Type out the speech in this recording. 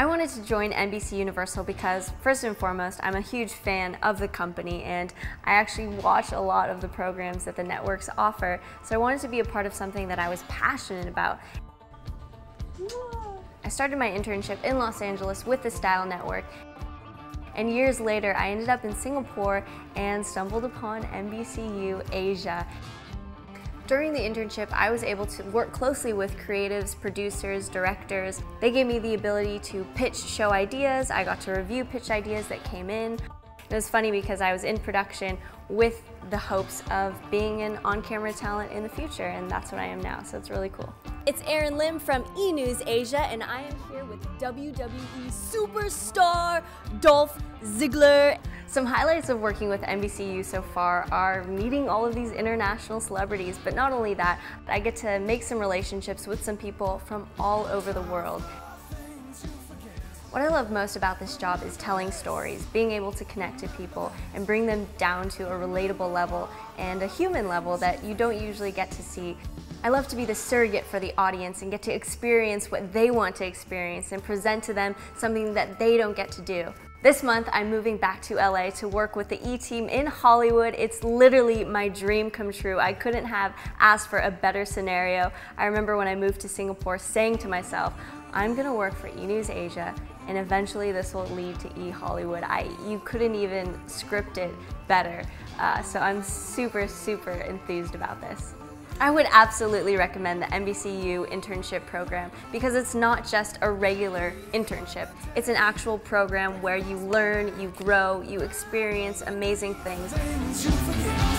I wanted to join NBCUniversal because, first and foremost, I'm a huge fan of the company and I actually watch a lot of the programs that the networks offer. So I wanted to be a part of something that I was passionate about. I started my internship in Los Angeles with the Style Network. And years later, I ended up in Singapore and stumbled upon NBCU Asia. During the internship, I was able to work closely with creatives, producers, directors. They gave me the ability to pitch show ideas. I got to review pitch ideas that came in. It was funny because I was in production with the hopes of being an on-camera talent in the future, and that's what I am now, so it's really cool. It's Erin Lim from E! News Asia, and I am here with WWE superstar Dolph Ziggler. Some highlights of working with NBCU so far are meeting all of these international celebrities, but not only that, I get to make some relationships with some people from all over the world. What I love most about this job is telling stories, being able to connect to people and bring them down to a relatable level and a human level that you don't usually get to see. I love to be the surrogate for the audience and get to experience what they want to experience and present to them something that they don't get to do. This month, I'm moving back to LA to work with the E-Team in Hollywood. It's literally my dream come true. I couldn't have asked for a better scenario. I remember when I moved to Singapore saying to myself, I'm gonna work for E-News Asia and eventually this will lead to E-Hollywood. I, you couldn't even script it better. Uh, so I'm super, super enthused about this. I would absolutely recommend the NBCU internship program because it's not just a regular internship. It's an actual program where you learn, you grow, you experience amazing things.